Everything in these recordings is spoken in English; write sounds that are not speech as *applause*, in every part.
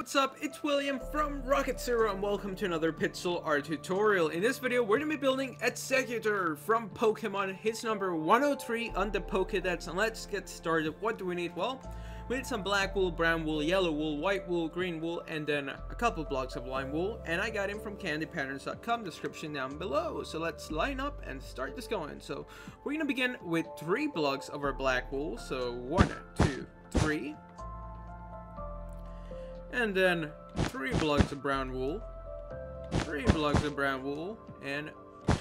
what's up? It's William from Rocket Zero and welcome to another Pixel art tutorial. In this video, we're going to be building Exeggutor from Pokemon, his number 103 on the Pokedex. And let's get started. What do we need? Well, we need some black wool, brown wool, yellow wool, white wool, green wool, and then a couple blocks of lime wool. And I got him from kandipatterns.com, description down below. So let's line up and start this going. So we're going to begin with three blocks of our black wool. So one, two, three. And then three blocks of brown wool, three blocks of brown wool, and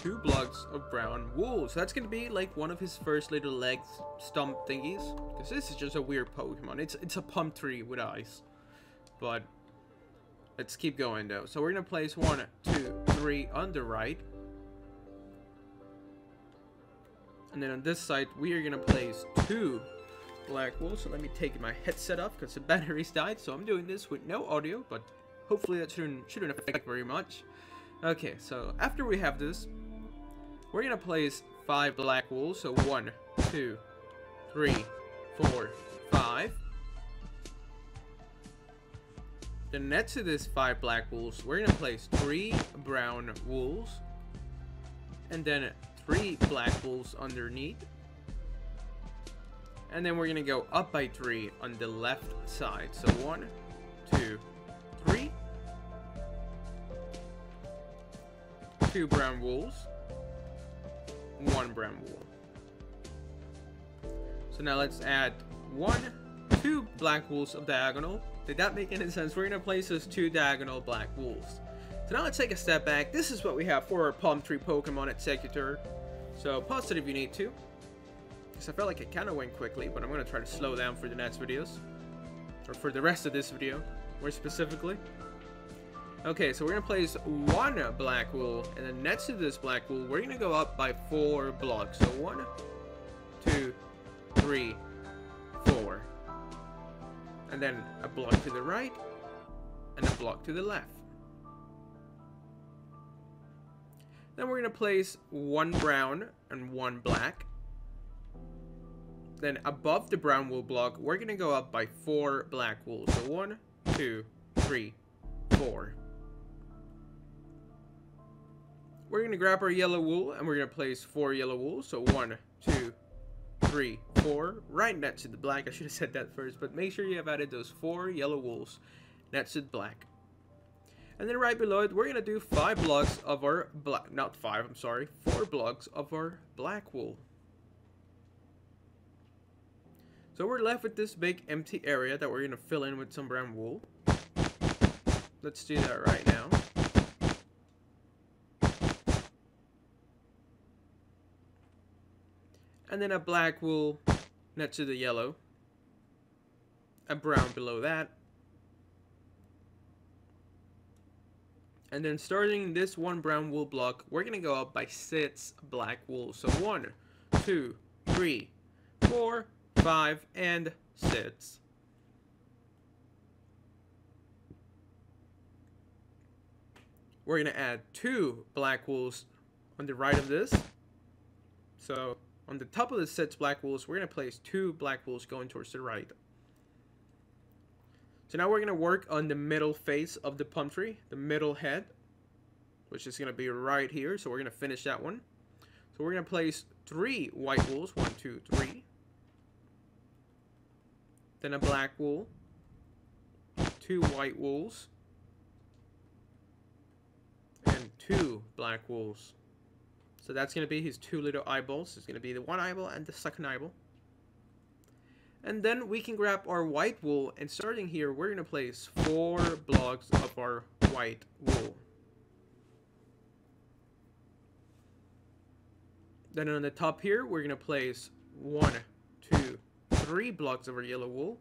two blocks of brown wool. So that's gonna be like one of his first little legs stump thingies. Because this is just a weird Pokemon. It's it's a Pumptree with eyes. But let's keep going though. So we're gonna place one, two, three on the right. And then on this side, we are gonna place two black wool. So let me take my headset off because the *laughs* batteries died. So I'm doing this with no audio, but hopefully that shouldn't, shouldn't affect very much. Okay, so after we have this, we're to place five black wool. So one, two, three, four, five. Then next to this five black wools, we're to place three brown wools. And then three black wools underneath. And then we're going to go up by three on the left side. So one, two, three. Two brown wools. One brown wool. So now let's add one, two black wools of diagonal. Did that make any sense? We're going to place those two diagonal black wools. So now let's take a step back. This is what we have for our palm tree Pokemon Exeggutor. So pause it if you need to. Because I felt like it kind of went quickly, but I'm going to try to slow down for the next videos. Or for the rest of this video, more specifically. Okay, so we're going to place one black wool, and then next to this black wool, we're going to go up by four blocks. So one, two, three, four. And then a block to the right, and a block to the left. Then we're going to place one brown and one black. Then above the brown wool block, we're going to go up by four black wool. So one, two, three, four. We're going to grab our yellow wool and we're going to place four yellow wool. So one, two, three, four. Right next to the black. I should have said that first. But make sure you have added those four yellow wools next to the black. And then right below it, we're going to do five blocks of our black, not five, I'm sorry, four blocks of our black wool. So we're left with this big empty area that we're going to fill in with some brown wool. Let's do that right now. And then a black wool next to the yellow. A brown below that. And then starting this one brown wool block, we're going to go up by six black wool. So one, two, three, four, five, and six. We're going to add two black wools on the right of this. So on the top of the six black wools, we're going to place two black wools going towards the right. So now we're going to work on the middle face of the Pumptree, the middle head, which is going to be right here. So we're going to finish that one. So we're going to place three white wools, one, two, three then a black wool, two white wools, and two black wools. So that's going to be his two little eyeballs. It's going to be the one eyeball and the second eyeball. And then we can grab our white wool, and starting here, we're going to place four blocks of our white wool. Then on the top here, we're going to place one, two, three blocks of our yellow wool,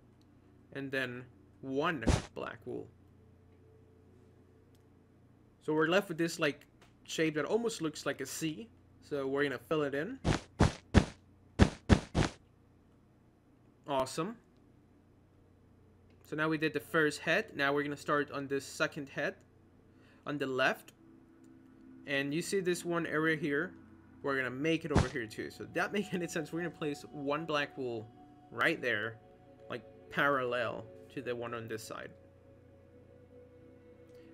and then one black wool. So we're left with this like shape that almost looks like a C. So we're gonna fill it in. Awesome. So now we did the first head. Now we're gonna start on this second head on the left. And you see this one area here. We're gonna make it over here too. So that *laughs* makes any sense. We're gonna place one black wool right there, like parallel to the one on this side.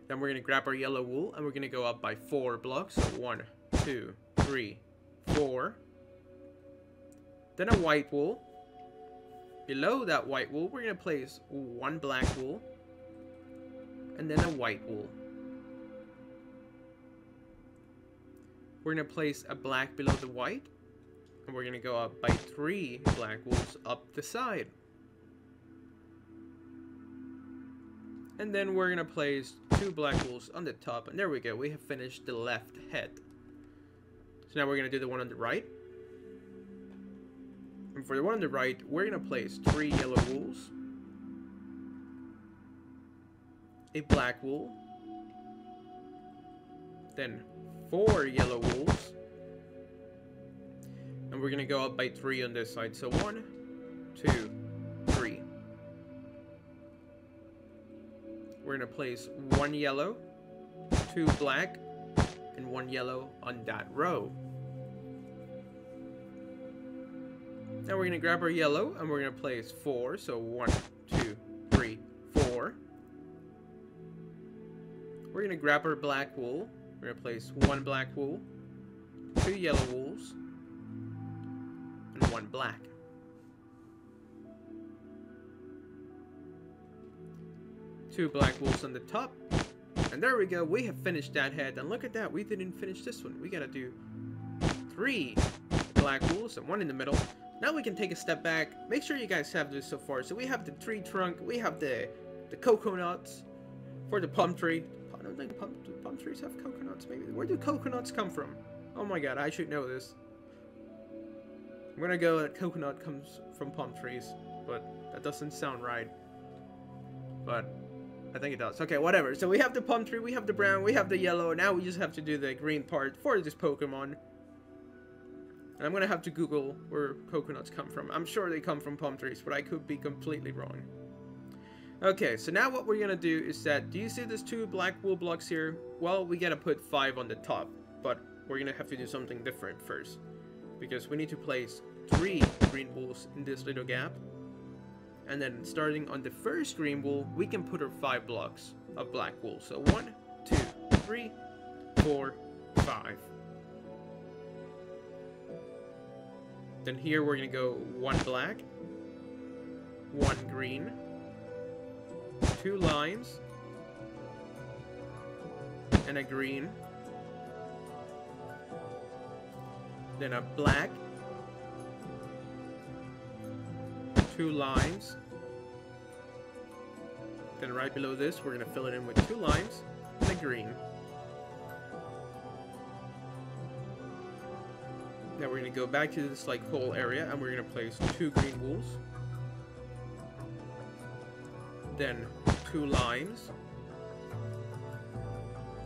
Then we're going to grab our yellow wool and we're going to go up by four blocks. One, two, three, four. Then a white wool. Below that white wool, we're going to place one black wool. And then a white wool. We're going to place a black below the white. And we're going to go up by three black wolves up the side. And then we're going to place two black wolves on the top. And there we go. We have finished the left head. So now we're going to do the one on the right. And for the one on the right, we're going to place three yellow wolves. A black wool. Then four yellow wools. And we're to go up by three on this side. So one, two, three. We're to place one yellow, two black, and one yellow on that row. Now we're to grab our yellow and we're to place four. So one, two, three, four. We're to grab our black wool. We're to place one black wool, two yellow wools, and one black. Two black wolves on the top. And there we go. We have finished that head. And look at that. We didn't finish this one. We got to do three black wolves and one in the middle. Now we can take a step back. Make sure you guys have this so far. So we have the tree trunk. We have the the coconuts for the palm tree. I don't think palm, palm trees have coconuts. Maybe. Where do coconuts come from? Oh my god, I should know this. I'm gonna go that coconut comes from palm trees, but that doesn't sound right. But I think it does. Okay, whatever. So we have the palm tree, we have the brown, we have the yellow. Now we just have to do the green part for this Pokemon. And I'm gonna have to Google where coconuts come from. I'm sure they come from palm trees, but I could be completely wrong. Okay, so now what we're gonna do is that, do you see these two black wool blocks here? Well, we gotta put five on the top, but we're gonna have to do something different first. Because we need to place three green wools in this little gap. And then starting on the first green wool, we can put our five blocks of black wool. So one, two, three, four, five. Then here we're gonna go one black, one green, two limes, and a green, then a black, two lines, then right below this we're gonna fill it in with two lines and a green. Now we're going to go back to this like whole area and we're going to place two green wools. Then two lines.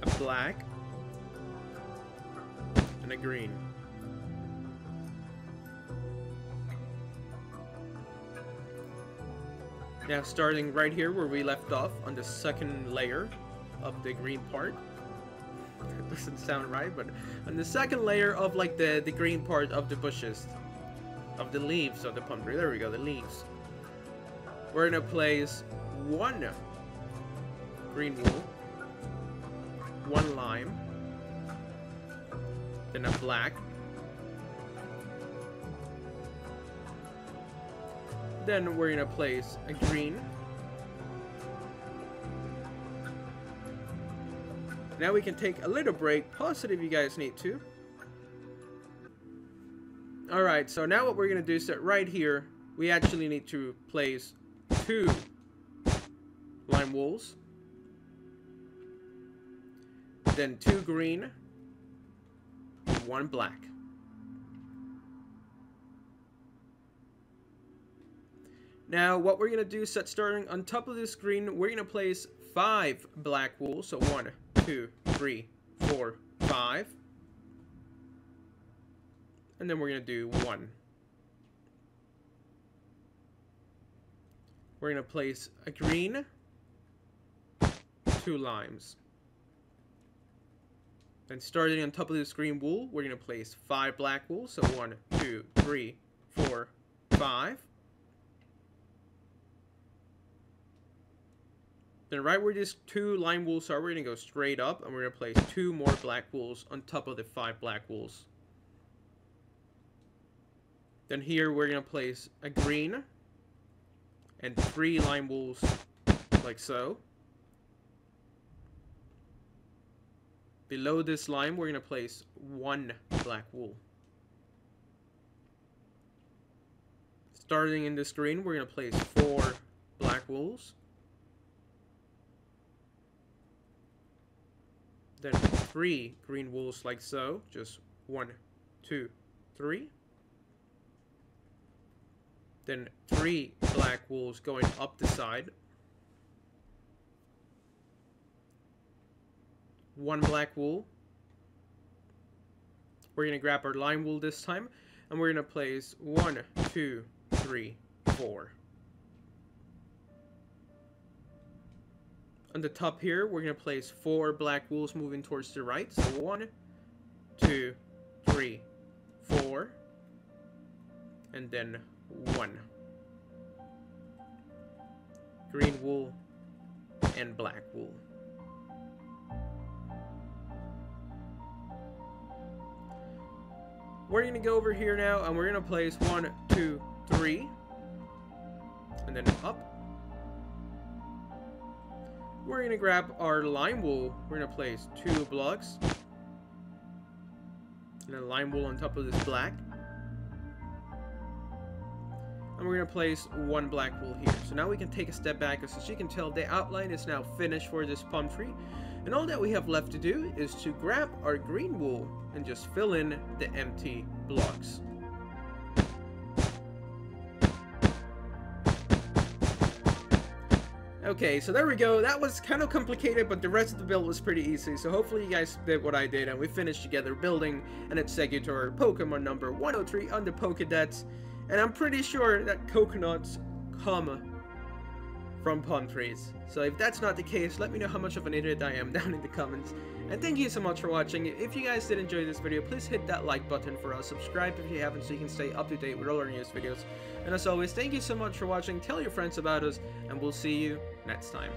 A black. And a green. Now starting right here where we left off on the second layer of the green part *laughs* that doesn't sound right, but on the second layer of like the, the green part of the bushes, of the leaves of the palm tree, there we go, the leaves. We're gonna place one green wool, one lime, then a black, then we're gonna place a green, Now we can take a little break. Pause it if you guys need to. Alright, so now what we're to do is that right here, we actually need to place two lime wools. Then two green, one black. Now, what we're going to do is starting on top of the screen, we're going to place five black wool. So one, two, three, four, five. And then we're going to do one. We're going to place a green, two limes. Then starting on top of the screen wool, we're going to place five black wool. So one, two, three, four, five. Then right where these two lime wools are, we're going to go straight up and we're going to place two more black wools on top of the five black wools. Then here we're going to place a green and three lime wools like so. Below this line, we're going to place one black wool. Starting in this green, we're going to place four black wools. Then three green wools like so. Just one, two, three. Then three black wools going up the side. One black wool. We're going to grab our lime wool this time. And we're going to place one, two, three, four. On the top here, we're going to place four black wools moving towards the right. So one, two, three, four, and then one. Green wool and black wool. We're going to go over here now and we're going to place one, two, three, and then up. We're going to grab our lime wool. We're to place two blocks. And then lime wool on top of this black. And we're to place one black wool here. So now we can take a step back. As you can tell, the outline is now finished for this palm tree. And all that we have left to do is to grab our green wool and just fill in the empty blocks. Okay, so there we go. That was kind of complicated, but the rest of the build was pretty easy. So hopefully you guys did what I did, and we finished together building an Exeggutor Pokemon number 103 on the Pokedex. And I'm pretty sure that coconuts come from palm trees. So if that's not the case, let me know how much of an idiot I am *laughs* down in the comments. And thank you so much for watching. If you guys did enjoy this video, please hit that like button for us. Subscribe if you haven't so you can stay up to date with all our newest videos. And as always, thank you so much for watching. Tell your friends about us, and we'll see you next time.